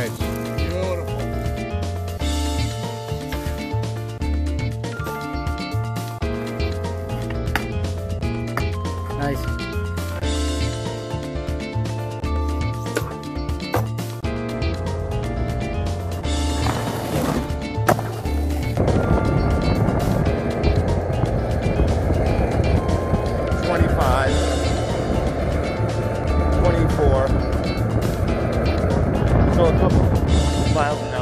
right. Beautiful. Nice. 做特步，不然我们。